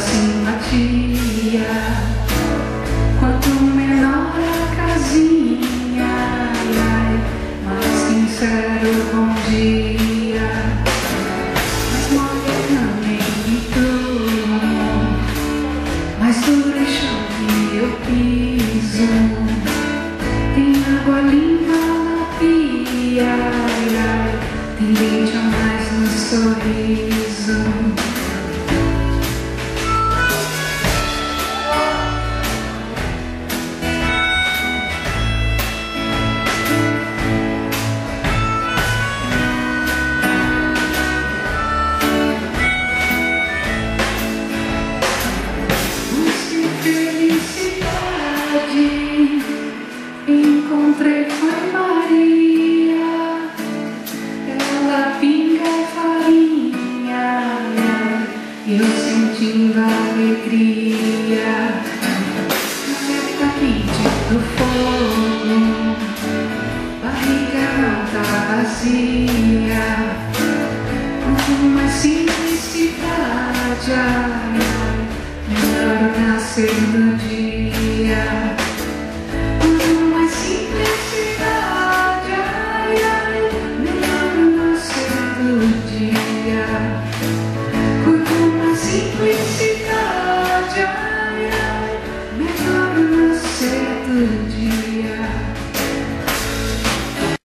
simpatia. Quanto menor a casinha, ai, ai, mais sincero bom dia. Mais morena em tudo, mais dura e chove eu piso. Tem água limpa na pia, tem leite a mais no sorriso. eu senti a alegria. Tá Certamente do fogo Barriga não tá vazia. Com Uma simplicidade. Ai, ai, Melhor nascer no dia. Com Uma simplicidade. Ai, ai, Melhor nascer no dia. Yeah.